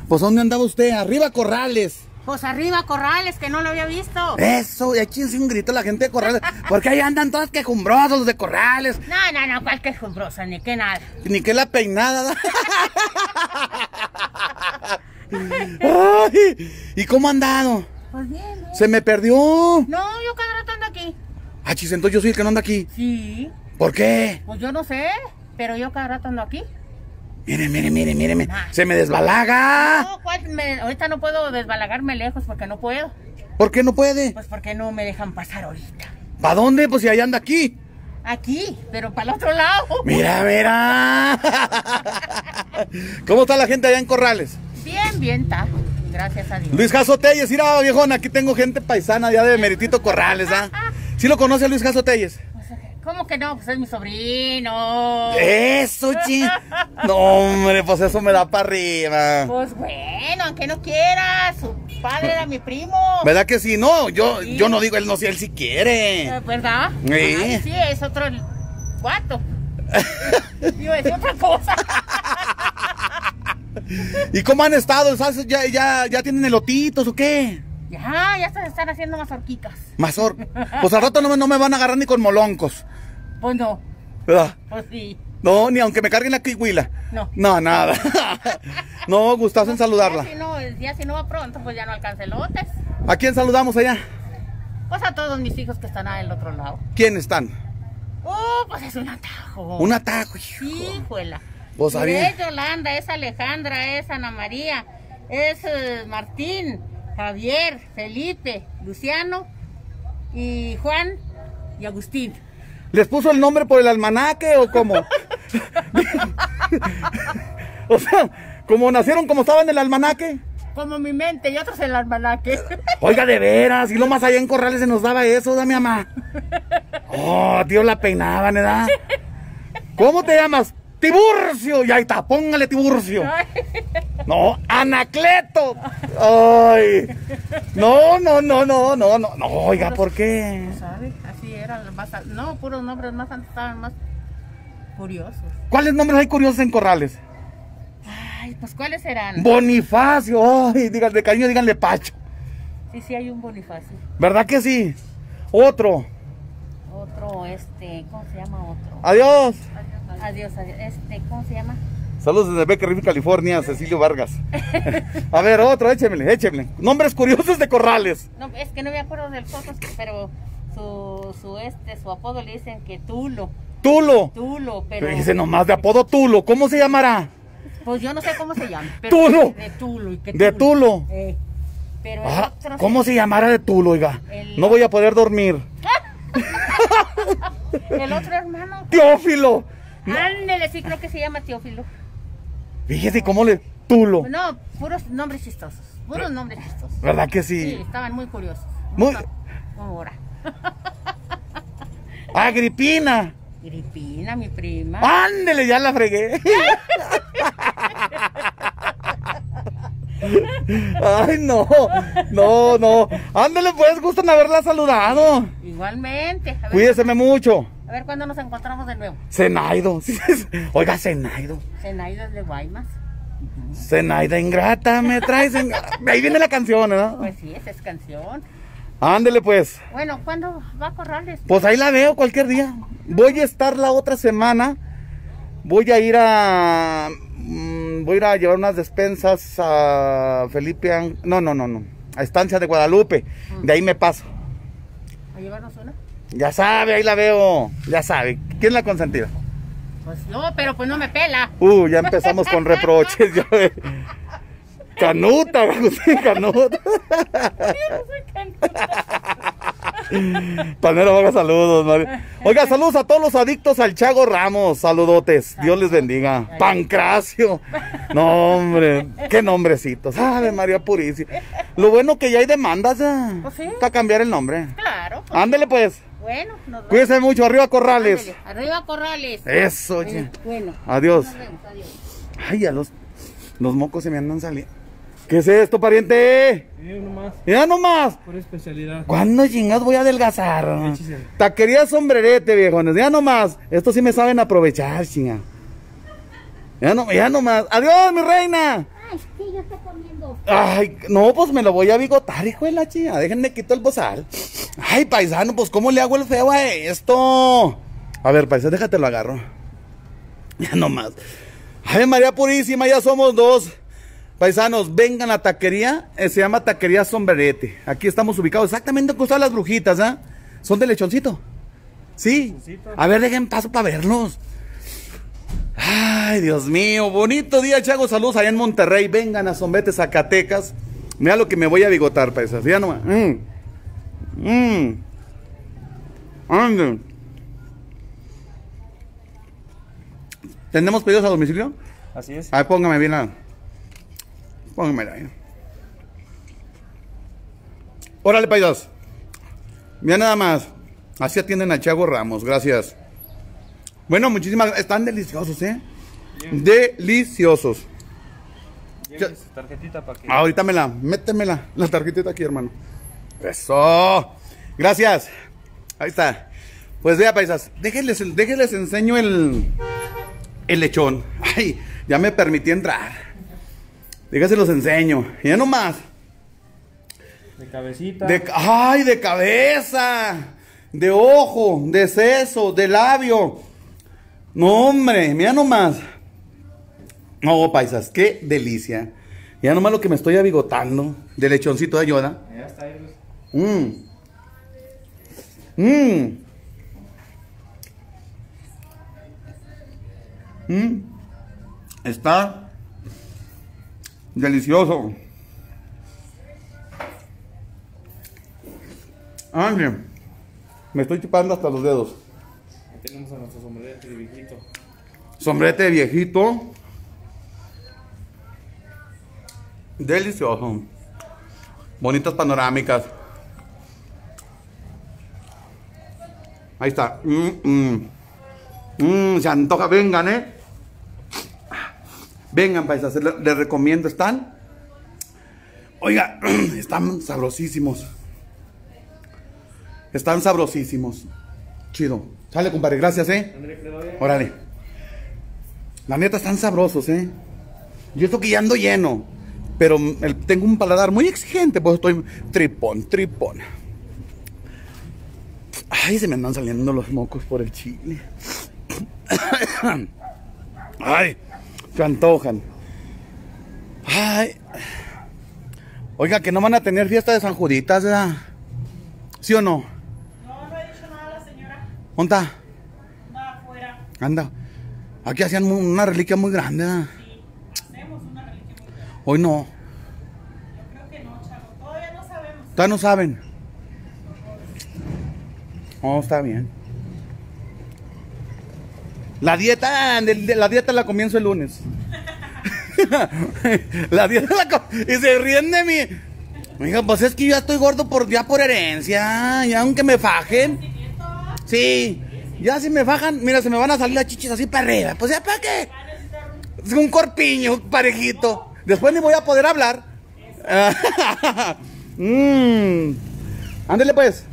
Pues, ¿dónde andaba usted? Arriba, Corrales. Pues arriba, Corrales, que no lo había visto. Eso, y aquí un grito la gente de Corrales. Porque ahí andan todas quejumbrosos los de Corrales. No, no, no, cuál quejumbrosa, ni que nada. Ni que la peinada. (laughs) Ay, ¿Y cómo ha andado? Pues bien, bien. Se me perdió. No, yo cada rato ando aquí. Ah, chis, entonces yo soy el que no anda aquí. Sí. ¿Por qué? Pues yo no sé, pero yo cada rato ando aquí. Mire, mire, mire, mire. me- Se me desbalaga. No, ¿cuál? Me- ahorita no puedo desbalagarme lejos porque no puedo. ¿Por qué no puede? Pues porque no me dejan pasar ahorita. ¿Para dónde? Pues si ahí anda aquí. Aquí, pero para el otro lado. Mira, mira. ¿Cómo está la gente allá en Corrales? Bien, bien está. Gracias a Dios. Luis Jaso Telles, mira, viejón, aquí tengo gente paisana ya de Meritito Corrales, ¿ah? ¿Sí lo conoce Luis Jaso Telles? ¿Cómo que no? Pues es mi sobrino. Eso, chi. (laughs) No, hombre, pues eso me da para arriba. Pues bueno, aunque no quiera, su padre era mi primo. ¿Verdad que sí? No, yo, yo no digo él no, si él sí quiere. Eh, ¿Verdad? Sí. Ay, sí, es otro cuarto. (laughs) A decir otra cosa. ¿Y cómo han estado? ¿Ya, ya, ya tienen elotitos o qué? Ya, ya se están haciendo más horquicas. Mazor. Pues al rato no me, no me van a agarrar ni con moloncos. Pues no, ¿Verdad? pues sí. No, ni aunque me carguen la kihuila. No. No, nada. (laughs) No, gustazo en Ya saludarla. si, no, ya si no va pronto, pues ya no alcanza lotes. ¿A quién saludamos allá? Pues a todos mis hijos que están al otro lado. ¿Quién están? Oh, pues es un atajo. Un atajo, hijo. Sí, juela. Pues, había- es Yolanda, es Alejandra, es Ana María, es eh, Martín, Javier, Felipe, Luciano y Juan y Agustín. ¿Les puso el nombre por el almanaque o cómo? (laughs) o sea, como nacieron como estaban en el almanaque. Como mi mente y otros el almanaque. (laughs) Oiga, de veras, y lo más allá en Corrales se nos daba eso, da mi mamá. Oh, tío, la peinaban, ¿verdad? ¿Cómo te llamas? Tiburcio. Y ahí está, póngale Tiburcio. No, Anacleto. Ay. No, no, no, no, no, no, no, oiga, ¿por qué? ¿Sabe? Así eran más, no, puros nombres más antes estaban más curiosos. ¿Cuáles nombres hay curiosos en Corrales? Ay, pues ¿cuáles serán? Bonifacio, ay, díganle de cariño, díganle Pacho. Sí, sí, hay un Bonifacio. ¿Verdad que sí? Otro. Otro, este, ¿cómo se llama otro? Adiós. Adiós, adiós. Este, ¿cómo se llama? Saludos desde Beckerville, California, Cecilio Vargas. A ver, otro, échemele, échemele. Nombres curiosos de Corrales. No, es que no me acuerdo del fotos, pero su, su, este, su apodo le dicen que Tulo. Tulo. Tulo, pero. Dice nomás de apodo Tulo. ¿Cómo se llamará? Pues yo no sé cómo se llama. Pero Tulo. De Tulo. Y que De Tulo. Eh, pero el Ah, otro ¿Cómo se llamará de Tulo, oiga? El- No voy a poder dormir. (laughs) El otro hermano. Teófilo. Ándele, sí creo que se llama Teófilo. Fíjese cómo le... Tulo. No, puros nombres chistosos. Puros nombres chistosos. ¿Verdad que Sí, sí? estaban muy curiosos. Muy- ahora. (laughs) Agripina. Gripina, mi prima. Ándele, ya la fregué. (laughs) Ay, no, no, no. Ándele, pues, gustan haberla saludado. Igualmente. Cuídeseme mucho. A ver cuándo nos encontramos de nuevo. Zenaido. (laughs) Oiga, Zenaido. Zenaidas de Guaymas. Zenaida ingrata, me traes. en- (laughs) Ahí viene la canción, ¿no? Pues sí, esa es canción. Ándele, pues. Bueno, ¿cuándo va a Corrales? Pues ahí la veo cualquier día. Voy a estar la otra semana. Voy a ir a. mm, Voy a ir a llevar unas despensas a Felipe. No, no, no, no. A Estancia de Guadalupe. De ahí me paso. ¿A llevarnos una? Ya sabe, ahí la veo. Ya sabe. ¿Quién la consentida? Pues no, pero pues no me pela. Uh, ya empezamos con reproches. ya ve. Canuta, (laughs) Agustín, canuta. Panero, haga saludos, Mario. Oiga, saludos a todos los adictos al Chago Ramos. Saludotes. Dios les bendiga. Pancracio. No, hombre. Qué nombrecitos. Ave María Purísima. Lo bueno que ya hay demandas ya. Pues sí. Para cambiar el nombre. Claro. pues, Ándele pues. Bueno, nos. Cuídense mucho, arriba Corrales. Arriba Corrales. Eso, Bueno, oye. Bueno. Adiós. Nos vemos, adiós. Ay, a los, los mocos se me andan saliendo. ¿Qué es esto, pariente? Eh, uno más, Mira nomás. por especialidad. ¿Cuándo chingados voy a adelgazar? Échese. Taquería sombrerete, viejones. Ya nomás. Estos sí me saben aprovechar, chinga. Ya, no, ya nomás. Adiós, mi reina. Ay, sí, yo estoy comiendo. Ay, no, pues me lo voy a bigotar, hijo de la chinga. Déjenme quito el bozal. Ay, paisano, pues ¿cómo le hago el feo a esto? A ver, paisano, déjate lo agarro. (laughs) Ya nomás. Ay, María Purísima, ya somos dos. Paisanos, vengan a taquería. eh, se llama Taquería Sombrerete. Aquí estamos ubicados exactamente donde están las brujitas, ¿ah? ¿Son de lechoncito? Sí. A ver, dejen paso para verlos. Ay, Dios mío, bonito día, Chago. Saludos allá en Monterrey. Vengan a Sombrete, Zacatecas. Mira lo que me voy a bigotar, paisas. Ya nomás. Mm. Mm. Ande. ¿Tenemos pedidos a domicilio? Así es. A ver, póngame bien la. Póngame ahí. Órale, paisas. Mira nada más. Así atienden a Chago Ramos. Gracias. Bueno, muchísimas. Están deliciosos, ¿eh? Deliciosos. Tarjetita para que. Ahorita me la, métemela, la tarjetita aquí, hermano. Eso. Gracias. Ahí está. Pues vea, paisas, déjenles, déjenles enseño el, el lechón. Ay, ya me permití entrar. Déjense los enseño. Ya nomás. De cabecita. De, ay, de cabeza, de ojo, de seso, de labio. No, hombre, mira nomás. No, paisas, qué delicia. Ya nomás lo que me estoy abigotando de lechoncito de Yoda. Ya está ahí. Mmm. Mmm. Mmm. Está delicioso. Ángel, me estoy chupando hasta los dedos. Ahí tenemos a nuestro sombrerete de viejito. Sombrete de viejito. Delicioso. Bonitas panorámicas. Ahí está. Mm, mm. Mm, se antoja. Vengan, ¿eh? Vengan, paisas. Les, les recomiendo. Están. Oiga, (clears throat) están sabrosísimos. Están sabrosísimos. Chido. Sale, compadre. Gracias, ¿eh? Órale. La neta están sabrosos, ¿eh? Yo esto que ya ando lleno. Pero el- tengo un paladar muy exigente, pues estoy tripón, tripón. Ay, se me andan saliendo los mocos por el chile. (coughs) Ay, se antojan. Ay. Oiga, que no van a tener fiesta de San Juditas, ¿verdad? ¿Sí o no? No, no he dicho nada la señora. ¿Dónde está? Va afuera. Anda. Aquí hacían una reliquia muy grande. ¿verdad? Hacemos una reliquia muy grande. Hoy no. Yo creo que no, chavo. Todavía no sabemos. Todavía no saben. Oh, está bien. La dieta, la dieta la comienzo el lunes. (laughs) la dieta la y se ríen de mí. Oiga, pues es que ya estoy gordo por ya por herencia, ya aunque me fajen. Sí, ya si me fajan, mira, se me van a salir las chichis así para arriba. Pues ya para qué. Es un corpiño parejito. Después ni voy a poder hablar. Mmm. (laughs) Ándele pues.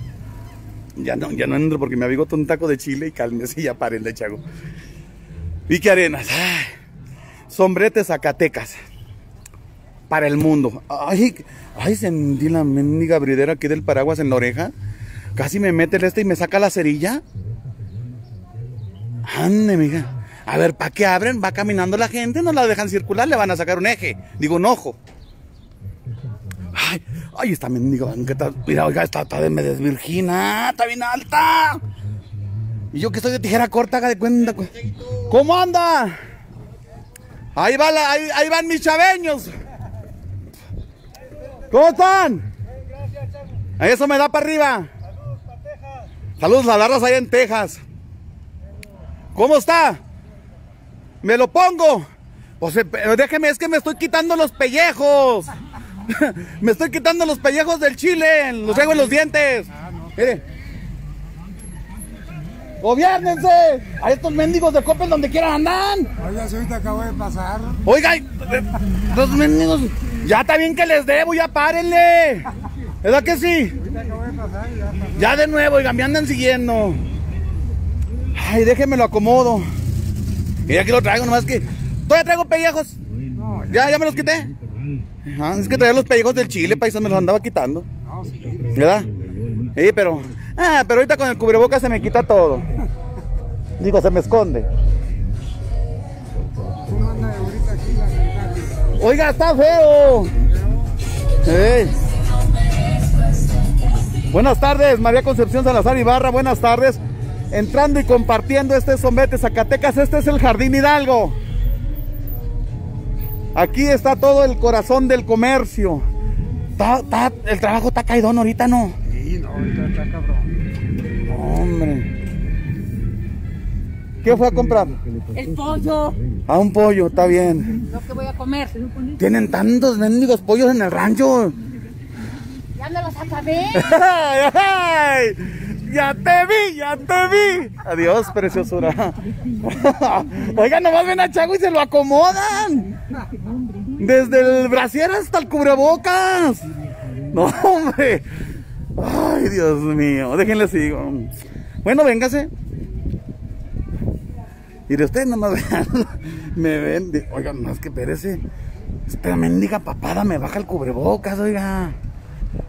Ya no, ya no entro porque me abigoto un taco de chile y cálmese y ya paren de chago. Vicky Arenas. Ay. Sombrete Zacatecas. Para el mundo. Ay, ay, sentí la mendiga bridera aquí del paraguas en la oreja. Casi me mete el este y me saca la cerilla. Ande, mija. A ver, ¿para qué abren? Va caminando la gente, no la dejan circular, le van a sacar un eje. Digo, un ojo. Ay, ay, esta mendiga banqueta. Mira, oiga, esta de me desvirgina, está bien alta. Y yo que estoy de tijera corta, haga de cuenta. cu- ¿Cómo anda? Ahí, va la- ahí, ahí van mis chaveños. ¿Cómo están? Eso me da para arriba. Saludos a la raza allá en Texas. ¿Cómo está? ¿Me lo pongo? Eh, pero déjeme, es que me estoy quitando los pellejos. (laughs) me estoy quitando los pellejos del chile. Los traigo en los dientes. Mire. ¡Gobiernense! A estos mendigos de Coppel donde quieran andan. Oiga, si ahorita acabo de pasar. Oiga, eh, los mendigos. Ya está bien que les debo, ya párenle. ¿Verdad que sí? Ahorita acabo de pasar y ya pasó. Ya de nuevo, oiga, me andan siguiendo. Ay, déjenme lo acomodo. Mira aquí lo traigo, nomás que. Todavía traigo pellejos. No, Ya, ya me los quité. Ajá, es que traía los pellejos del chile, paisa, me los andaba quitando. ¿Verdad? Sí, pero. Ah, pero ahorita con el cubrebocas se me quita todo. Digo, se me esconde. Oiga, está feo. Ey. Buenas tardes, María Concepción Salazar Ibarra, buenas tardes. Entrando y compartiendo este Sombete Zacatecas, este es el Jardín Hidalgo. Aquí está todo el corazón del comercio. Está- está- el trabajo está caidón ahorita, ¿no? Sí, no, ahorita está cabrón. Hombre. ¿Qué fue a comprar? El pollo, A un pollo, está bien. lo que voy a comer. Tienen tantos mendigos pollos en el rancho. Ya me los acabé. (laughs) ¡Ya te vi! ¡Ya te vi! Adiós, preciosura. (laughs) Oigan, nomás ven a Chago y se lo acomodan. Desde el brasier hasta el cubrebocas. No, hombre. Ay, Dios mío. Déjenle sigo. Bueno, véngase. Y de ustedes nomás (laughs) vean. Me ven. de- Oigan, más que perece. Esta mendiga papada me baja el cubrebocas, oiga.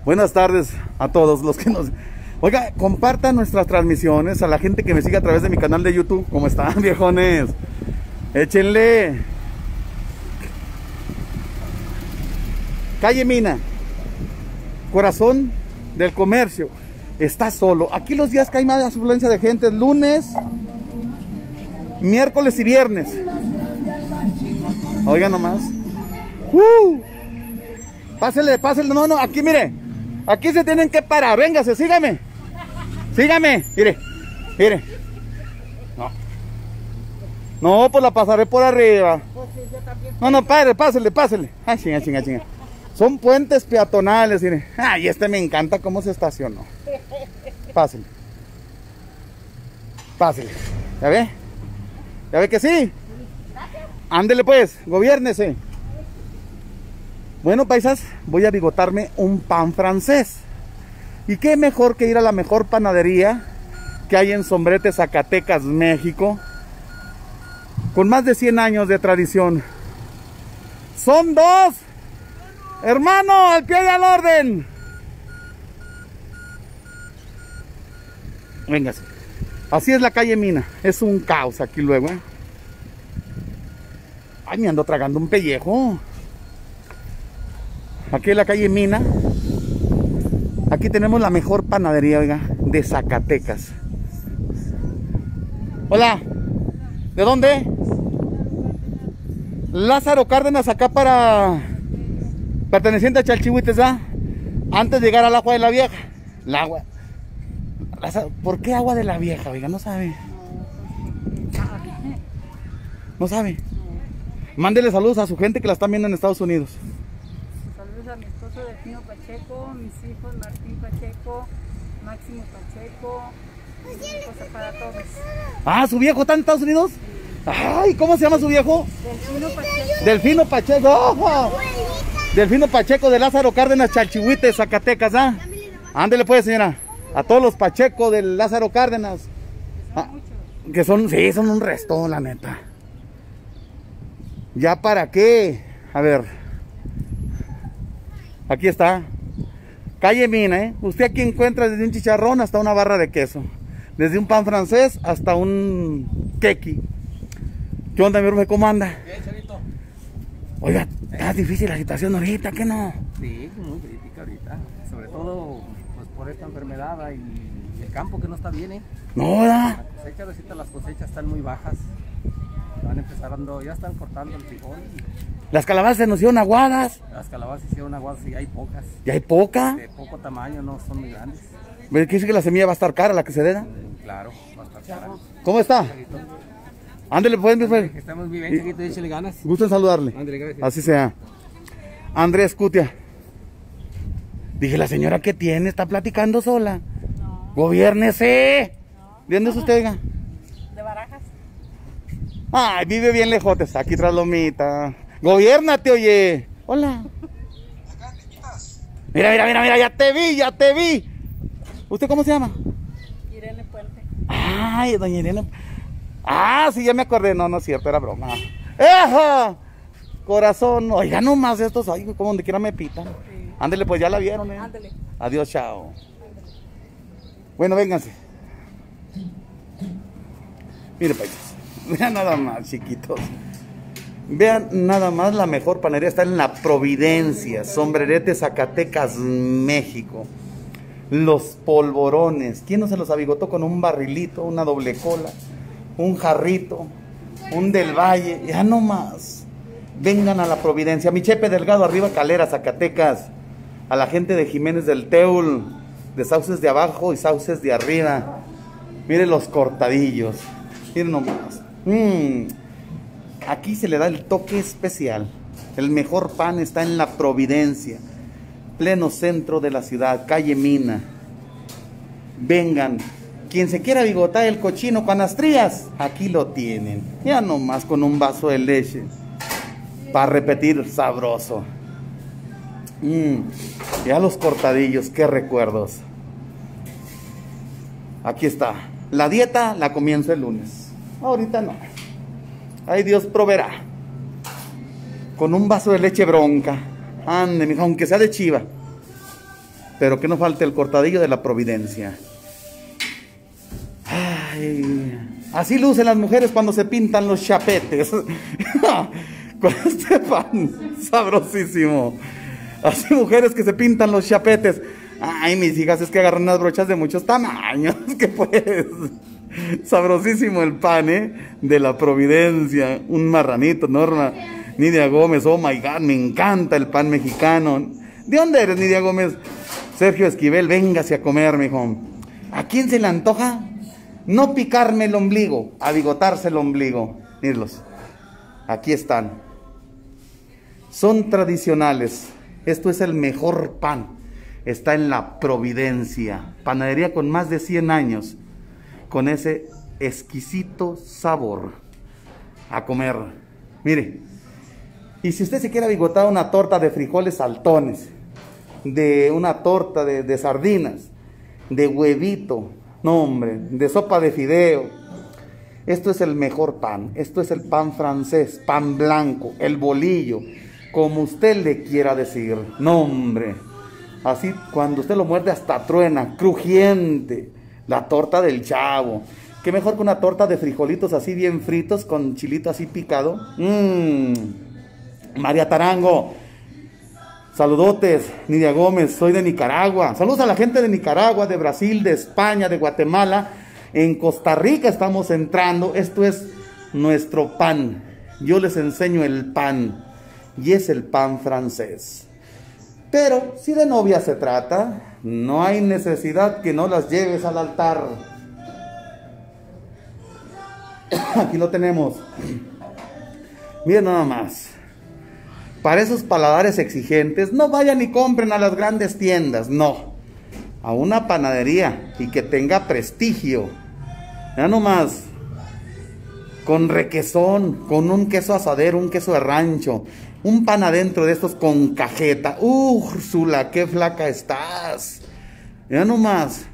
Buenas tardes a todos los que nos... Oiga, compartan nuestras transmisiones a la gente que me sigue a través de mi canal de YouTube. ¿Cómo están, (laughs) viejones? Échenle. Calle Mina. Corazón del comercio. Está solo. Aquí los días que hay más afluencia de gente es lunes, miércoles y viernes. Oiga nomás. ¡Uh! Pásele, pásele. No, no, aquí mire. Aquí se tienen que parar. Véngase, sígame. Sígame. Mire, mire. No. No, pues la pasaré por arriba. No, no, padre, pásele, pásele. Ay, chinga, chinga, chinga. Son puentes peatonales, mire. Ay, este me encanta cómo se estacionó. Pásele. Pásele. ¿Ya ve? ¿Ya ve que sí? Ándele pues, gobiérnese. Bueno, paisas, voy a bigotarme un pan francés. ¿Y qué mejor que ir a la mejor panadería que hay en Sombrete, Zacatecas, México? Con más de 100 años de tradición. Son dos. Hermano, al pie y al orden. Véngase. Así es la calle Mina. Es un caos aquí luego, ¿eh? Ay, me ando tragando un pellejo. Aquí en la calle Mina. Aquí tenemos la mejor panadería, oiga, de Zacatecas. Hola. ¿De dónde? Lázaro Cárdenas, acá para. Perteneciente a Chalchihuites, ¿ah? Antes de llegar al agua de la vieja. El agua. ¿Por qué agua de la vieja, oiga? No sabe. No sabe. Mándele saludos a su gente que la están viendo en Estados Unidos. Saludos a mi esposo Delfino Pacheco, mis hijos Martín Pacheco, Máximo Pacheco, cosas para todos. Ah, ¿su viejo está en Estados Unidos? Ay, ¿cómo se llama su viejo? Delfino Pacheco, Delfino Pacheco. Delfino Pacheco de Lázaro Cárdenas, Chalchihuite, Zacatecas, ¿ah? Ándele pues, señora. A todos los Pacheco del Lázaro Cárdenas. Ah, que son, sí, son un resto, la neta. ¿Ya para qué? A ver. Aquí está. Calle Mina, ¿eh? Usted aquí encuentra desde un chicharrón hasta una barra de queso. Desde un pan francés hasta un keki. ¿Qué onda, mi hermano? ¿Cómo anda? Bien, chavito. Oiga, está difícil la situación ahorita, ¿qué no? Sí, muy crítica ahorita. Sobre todo pues, por esta enfermedad y el campo que no está bien, ¿eh? No, ¿verdad? La cosecha, ahorita las cosechas están muy bajas. Van empezando, ya están cortando el frijol. Las calabazas se nos hicieron aguadas. Las calabazas hicieron aguas y hay pocas. Y hay poca. De poco tamaño, no son muy grandes. ¿Quiere decir que la semilla va a estar cara, la que se dé? Mm, Claro, bastante caro. ¿Cómo está? Ándele, pues, rey. Que estamos muy bien, chiquito, échale ganas. Gusto en saludarle. Ándale, gracias. Así sea. Andrés Cutia. Dije, la señora que tiene está platicando sola. Gobiérnese. ¿De dónde es usted, oiga? De barajas. Ay, vive bien lejotes, aquí tras Lomita. Gobiernate, oye. Hola. Mira, mira, mira, mira, ya te vi, ya te vi. ¿Usted cómo se llama? Irene Puente. Ay, doña Irene. Ah, sí, ya me acordé. No, no es cierto, era broma. ¡Eja! Corazón. Oiga, nomás estos, ay, como donde quiera me pitan. Ándele, pues ya la vieron, ¿eh? Ándale. Adiós, chao. Bueno, vénganse. Mire, paisas. Vean (laughs) nada más, chiquitos. Vean nada más, la mejor panadería está en la Providencia, Sombrerete, Zacatecas, México. Los polvorones. ¿Quién no se los abigotó con un barrilito, una doble cola, un jarrito, un del Valle? Ya no más. Vengan a la Providencia. Mi Chepe Delgado, arriba Calera, Zacatecas. A la gente de Jiménez del Teul, de Sauces de abajo y Sauces de arriba. Miren los cortadillos. Miren nomás. Mm. Aquí se le da el toque especial. El mejor pan está en la Providencia, pleno centro de la ciudad, calle Mina. Vengan, quien se quiera bigotar el cochino con astrías, aquí lo tienen. Ya nomás con un vaso de leche. Para repetir, sabroso. Mm, ya los cortadillos, qué recuerdos. Aquí está. La dieta la comienzo el lunes. Ahorita no. Ay, Dios proveerá. Con un vaso de leche bronca. Ande, mija, aunque sea de chiva. Pero que no falte el cortadillo de la providencia. Ay, así lucen las mujeres cuando se pintan los chapetes. (laughs) Con este pan sabrosísimo. Así mujeres que se pintan los chapetes. Ay, mis hijas, es que agarran unas brochas de muchos tamaños. (laughs) Que pues. Sabrosísimo el pan, ¿eh? De la Providencia. Un marranito, Norma. Nidia Gómez, oh my God, me encanta el pan mexicano. ¿De dónde eres, Nidia Gómez? Sergio Esquivel, véngase a comer, mijo. ¿A quién se le antoja? No picarme el ombligo, abigotarse el ombligo. Mírenlos. Aquí están. Son tradicionales. Esto es el mejor pan. Está en la Providencia. Panadería con más de 100 años con ese exquisito sabor a comer. Mire, y si usted se quiere bigotar una torta de frijoles saltones, de una torta de, de sardinas, de huevito, no hombre, de sopa de fideo, esto es el mejor pan, esto es el pan francés, pan blanco, el bolillo, como usted le quiera decir, no hombre, así cuando usted lo muerde hasta truena, crujiente, la torta del chavo. Qué mejor que una torta de frijolitos así bien fritos con chilito así picado. Mmm. María Tarango. Saludotes, Nidia Gómez, soy de Nicaragua. Saludos a la gente de Nicaragua, de Brasil, de España, de Guatemala. En Costa Rica estamos entrando. Esto es nuestro pan. Yo les enseño el pan. Y es el pan francés. Pero si de novia se trata, no hay necesidad que no las lleves al altar. (coughs) Aquí lo tenemos. (coughs) Miren nada más. Para esos paladares exigentes, no vayan y compren a las grandes tiendas, no. A una panadería y que tenga prestigio. Ya nomás. Con requesón, con un queso asadero, un queso de rancho, un pan adentro de estos con cajeta. Úrsula, qué flaca estás. Ya nomás.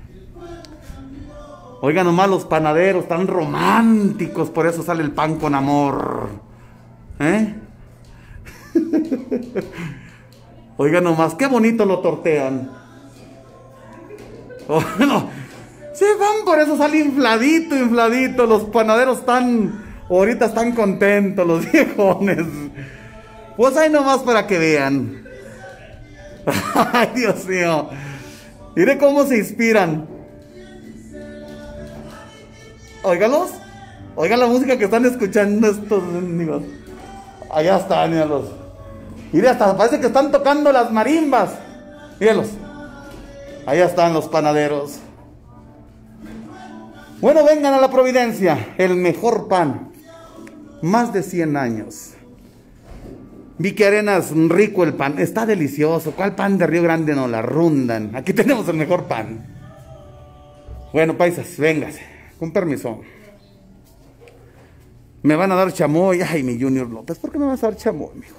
Oigan nomás los panaderos tan románticos, por eso sale el pan con amor. ¿Eh? (laughs) Oigan nomás, qué bonito lo tortean. (laughs) Se van, por eso sale infladito, infladito. Los panaderos están, ahorita están contentos, los (laughs) viejones. Pues ahí nomás para que vean. (laughs) Ay, Dios mío. Mire cómo se inspiran. Óigalos. Oigan la música que están escuchando estos niños. Allá están, míralos. Mire, hasta parece que están tocando las marimbas. Míralos. Allá están los panaderos. Bueno, vengan a la Providencia. El mejor pan. Más de 100 años. Vicky Arenas, rico el pan. Está delicioso. ¿Cuál pan de Río Grande no la rundan? Aquí (laughs) tenemos el mejor pan. Bueno, paisas, véngase. con permiso. Me van a dar chamoy. Ay, mi Junior López, ¿por qué me vas a dar chamoy, mijo?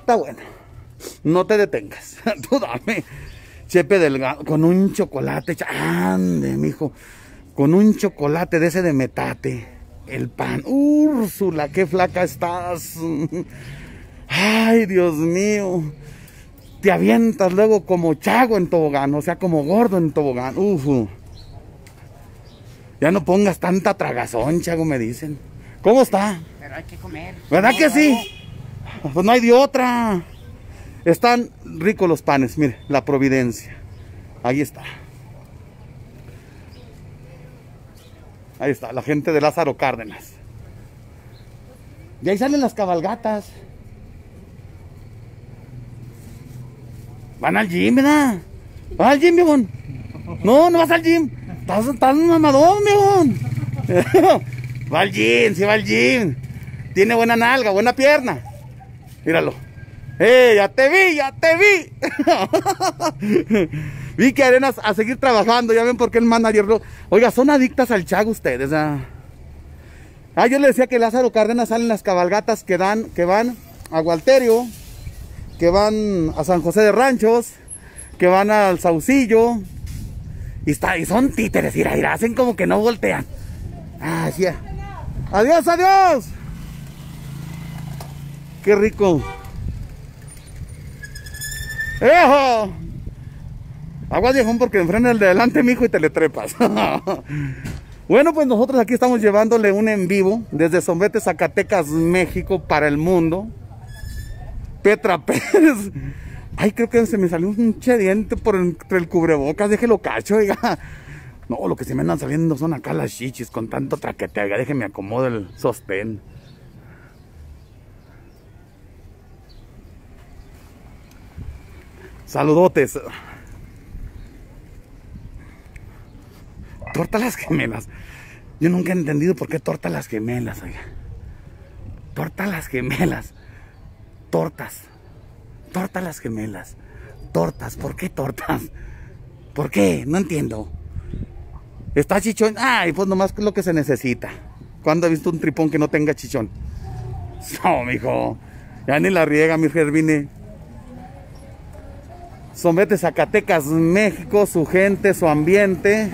Está bueno. No te detengas. (laughs) Tú dame. Chepe Delgado, con un chocolate. Ande, mijo. Con un chocolate de ese de metate. El pan. Úrsula, qué flaca estás. (laughs) Ay, Dios mío. Te avientas luego como chago en tobogán, o sea, como gordo en tobogán. Uf. Ya no pongas tanta tragazón, chago, me dicen. ¿Cómo está? Pero hay que comer. ¿Verdad que sí? Pues no hay de otra. Están ricos los panes, mire, la providencia. Ahí está. Ahí está, la gente de Lázaro Cárdenas. Y ahí salen las cabalgatas. Van al gym, ¿verdad? Van al gym, viejón. No, no vas al gym. Estás, estás mamadón, viejón. (laughs) va al gym, sí va al gym. Tiene buena nalga, buena pierna. Míralo. ¡Eh! ¡Ya te vi! ¡Ya te vi! (laughs) vi que Arenas a seguir trabajando. Ya ven por qué el manager lo... Oiga, son adictas al chago ustedes. Ah, ah yo le decía que Lázaro Cárdenas salen las cabalgatas que dan, que van a Gualterio, que van a San José de Ranchos, que van al Saucillo. Y, está, y son títeres, mira, hacen como que no voltean. Ah, sí. Adiós, adiós. Qué rico. ¡Ejo! Agua viejón porque enfrena el de adelante, mijo, y te le trepas. (laughs) bueno, pues nosotros aquí estamos llevándole un en vivo desde Sombrete, Zacatecas, México, para el mundo. Petra Pérez. Ay, creo que se me salió un che diente por entre el cubrebocas. Déjelo cacho, oiga. No, lo que se me andan saliendo son acá las chichis con tanto traquete. Oiga, déjeme acomodo el sostén. Saludotes. Torta las gemelas. Yo nunca he entendido por qué torta las gemelas, oiga. Torta las gemelas. Tortas. Torta las gemelas. Tortas. ¿Por qué tortas? ¿Por qué? No entiendo. Está chichón. Ay, pues nomás lo que se necesita. ¿Cuándo ha visto un tripón que no tenga chichón? (laughs) No, mijo. Ya ni la riega, mi Gervine. Somete Zacatecas, México, su gente, su ambiente.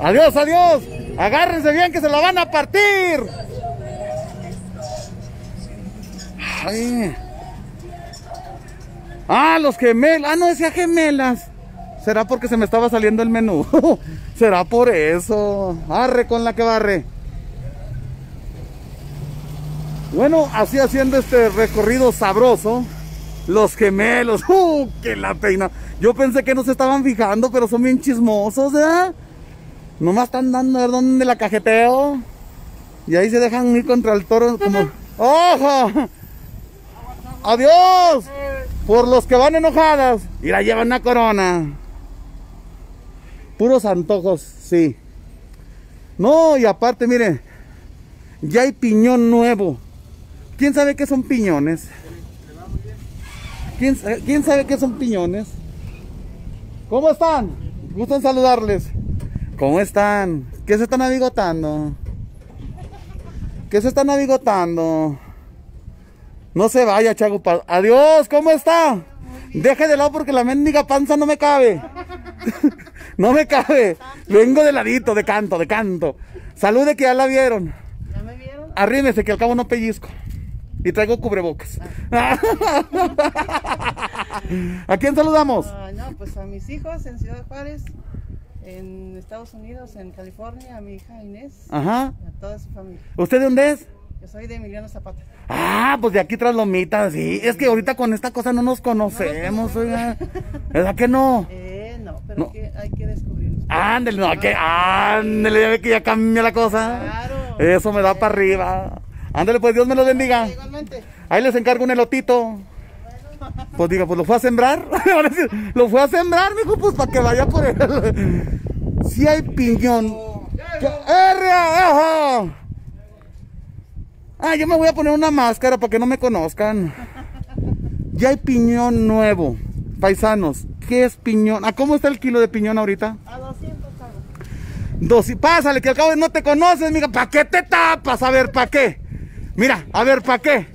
Adiós, adiós. Agárrense bien que se la van a partir. Ay. Ah, los gemelos. Ah, no decía gemelas. ¿Será porque se me estaba saliendo el menú? (laughs) ¿Será por eso? Arre con la que barre. Bueno, así haciendo este recorrido sabroso. Los gemelos. (laughs) ¡Uh! ¡Que la peina! Yo pensé que no se estaban fijando, pero son bien chismosos, ¿eh? Nomás están dando a ver dónde la cajeteo. Y ahí se dejan ir contra el toro como... ¡Ojo! ¡Adiós! Por los que van enojadas. Y la llevan una corona. Puros antojos, sí. No, y aparte, mire. Ya hay piñón nuevo. ¿Quién sabe qué son piñones? ¿Quién, sa- quién sabe qué son piñones? ¿Cómo están? Gustan saludarles. ¿Cómo están? ¿Qué se están abigotando? ¿Qué se están abigotando? No se vaya, Chago. Adiós, ¿cómo está? Deje de lado porque la mendiga panza no me cabe. (laughs) no me cabe. Vengo de ladito, de canto, de canto. Salude que ya la vieron. ¿Ya me vieron? Arrímese que al cabo no pellizco. Y traigo cubrebocas. (laughs) ¿A quién saludamos? Ah, no, pues a mis hijos en Ciudad Juárez, en Estados Unidos, en California, a mi hija Inés, Ajá. y a toda su familia. ¿Usted de dónde es? Yo soy de Emiliano Zapata. Ah, pues de aquí tras Lomita, sí. Es que ahorita con esta cosa no nos conocemos, oiga. ¿Verdad que no? Eh, no, pero No. que hay que descubrirlos. Ándele, no, que, ándele, ya ve que ya cambia la cosa. Claro. Eso me da para arriba. Ándale, pues Dios me lo bendiga. Igualmente. Ahí les encargo un elotito. Pues diga, pues lo fue a sembrar. (laughs) Sí, lo fue a sembrar, mijo, pues para que vaya por él. (laughs) Si hay piñón. ¿Qué? Ah, yo me voy a poner una máscara para que no me conozcan. Ya hay piñón nuevo. Paisanos, ¿qué es piñón? ¿A cómo está el kilo de piñón ahorita? A 200 hago. Dos, pásale, que al cabo no te conoces, mija. ¿Para qué te tapas? A ver, ¿para qué? Mira, a ver, ¿para qué?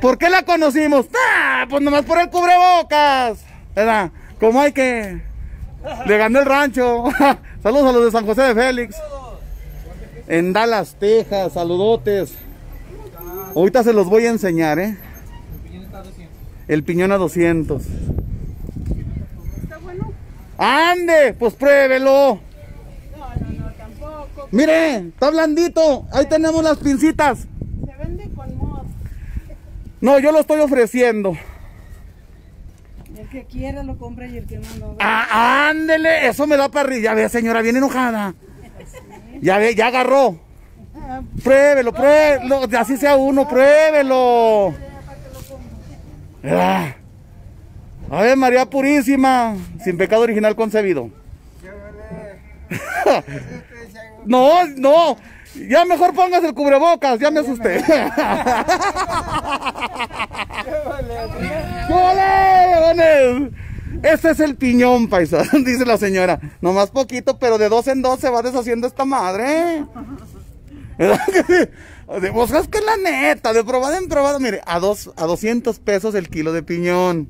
¿Por qué la conocimos? Ah, pues nomás por el cubrebocas. ¿Verdad? Como hay que. Le ganó el rancho. (laughs) Saludos a los de San José de Félix. En Dallas, Texas. Saludotes. Ahorita se los voy a enseñar, ¿eh? El piñón a 200. ¿Está bueno? ¡Ande! Pues pruébelo. No, no, no, tampoco. Mire, está blandito. Ahí tenemos las pincitas. Se vende con mod. No, yo lo estoy ofreciendo. El que quiera lo compra y el que no, no. Ah, ándele, eso me da para Ya ve, señora, bien enojada. (laughs) Ya ve, ya agarró. Pruébelo, pruébelo. Así sea uno, pruébelo. A ver, María Purísima, sin pecado original concebido. (laughs) No, no. Ya mejor pongas el cubrebocas, ya me asusté. (laughs) ¡Ole, Este es el piñón, paisa, (laughs) dice la señora. Nomás poquito, pero de dos en dos se va deshaciendo esta madre. (laughs) De vos es que la neta, de probada en probada, mire, a, dos, a 200 pesos el kilo de piñón.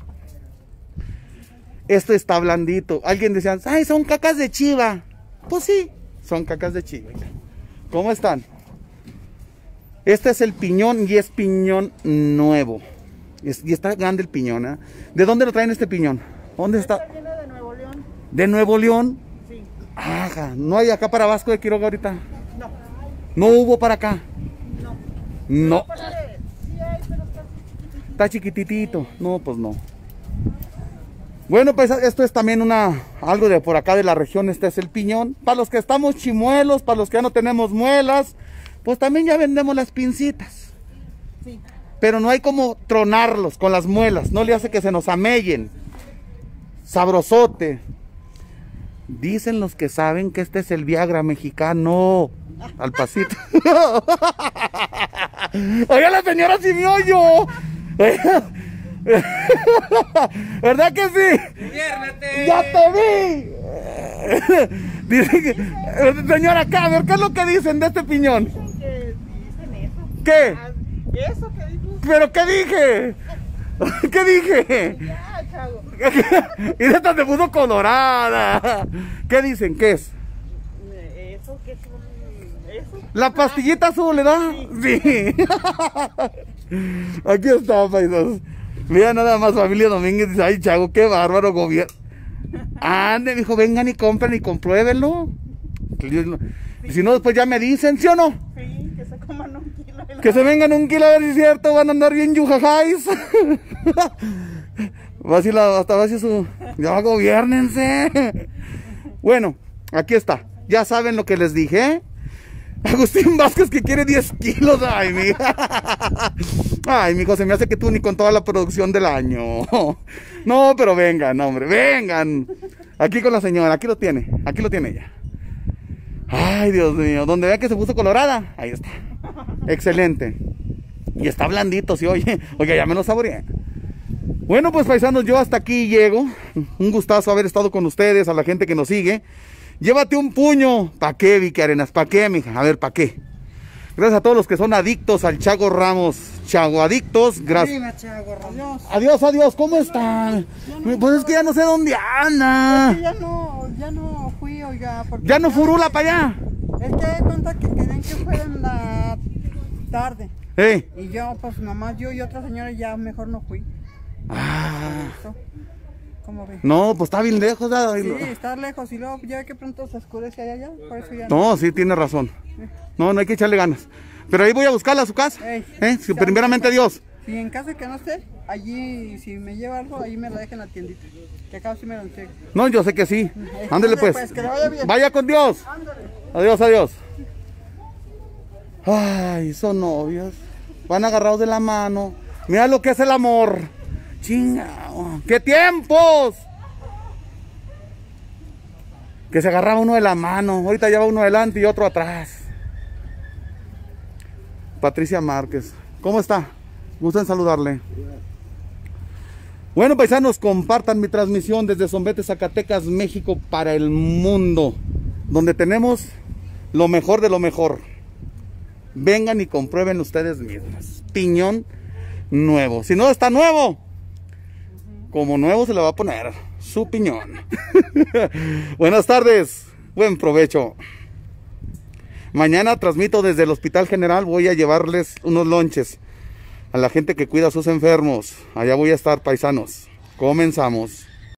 Esto está blandito. Alguien decía, ay, son cacas de chiva. Pues sí, son cacas de chiva. ¿Cómo están? Este es el piñón y es piñón nuevo. Es- y está grande el piñón, ¿eh? ¿De dónde lo traen este piñón? ¿Dónde está? Viene de Nuevo León. ¿De Nuevo León? Sí. Ajá, no hay acá para Vasco de Quiroga ahorita. No. Hubo para acá. No. No, está chiquititito. No, pues no. Bueno, pues esto es también una algo de por acá de la región, este es el piñón. Para los que estamos chimuelos, para los que ya no tenemos muelas, pues también ya vendemos las pincitas. Sí. Pero no hay como tronarlos con las muelas, no le hace que se nos amellen. Sabrosote. Dicen los que saben que este es el Viagra mexicano. Al pasito. (laughs) Oiga, la señora sí me oyó. ¿Verdad que sí? ¡Ya te vi! Dice que, señora, acá, a ver, ¿qué es lo que dicen de este piñón? que dicen eso. ¿Qué? Ah, Eso que dijo. ¿Pero qué dije? (laughs) ¿Qué dije? Ya, chavo. (laughs) y de esta se puso colorada. ¿Qué dicen? ¿Qué es? Eso que es un. Eso. La pastillita azul, ¿verdad? Sí. (laughs) Aquí está, paisanos. Mira nada más, familia Domínguez. Dice, ay, Chago, qué bárbaro gobierno. Ande, dijo, vengan y compren y compruébenlo. Y si no, después ya me dicen, ¿sí o no? Sí, que se coman un kilo de Que se vengan un kilo a ver si es cierto, van a andar bien yujajáis. (laughs) Va la, hasta va así su. Ya gobiernense. Bueno, aquí está. Ya saben lo que les dije. ¿eh? (laughs) Agustín Vázquez que quiere 10 kilos. Ay, mi. (laughs) Ay, mijo, se me hace que tú ni con toda la producción del año. (laughs) No, pero vengan, hombre, vengan. Aquí con la señora, aquí lo tiene, aquí lo tiene ella. Ay, Dios mío, donde vea que se puso colorada, ahí está. Excelente. Y está blandito, sí, oye. Oye, ya me lo saboreé. Bueno, pues paisanos, yo hasta aquí llego. Un gustazo haber estado con ustedes, a la gente que nos sigue. Llévate un puño. ¿Pa' qué, Vicky Arenas? ¿Pa' qué, mija? A ver, ¿pa' qué? Gracias a todos los que son adictos al Chago Ramos. Chago adictos, gracias. Adiós. Adiós, adiós, ¿cómo están? Pues es que ya no sé dónde anda. Ya no, ya no fui, oiga. Porque Ya no furula para allá. Es que hay cuenta que querían que fuera en la tarde. Ey. Y yo, pues nomás yo y otra señora ya mejor no fui. Ah, Eso. No, pues está bien lejos. ya. Sí, está lejos y luego ya ve que pronto se oscurece allá, allá, por eso ya No, sí, tiene razón. No, no hay que echarle ganas. Pero ahí voy a buscarla a su casa. Ey. ¿Eh? Si primeramente Dios. Si en caso de que no esté, allí si me lleva algo, ahí me la deja en la tiendita. Que acá sí me lo entrega. No, yo sé que sí. (laughs) Ándele pues. pues, que le vaya bien. Vaya con Dios. Adiós, adiós. Ay, son novios. Van agarrados de la mano. Mira lo que es el amor. Chinga. ¡Qué tiempos! Que se agarraba uno de la mano. Ahorita lleva uno adelante y otro atrás. Patricia Márquez. ¿Cómo está? Gusto en saludarle. Bueno, paisanos, compartan mi transmisión desde Zombete, Zacatecas, México, para el mundo. donde tenemos lo mejor de lo mejor. Vengan y comprueben ustedes mismos. Piñón nuevo. Si no está nuevo, como nuevo se le va a poner su piñón. (laughs) Buenas tardes, buen provecho. Mañana transmito desde el Hospital General, voy a llevarles unos lonches a la gente que cuida a sus enfermos. Allá voy a estar, paisanos. Comenzamos.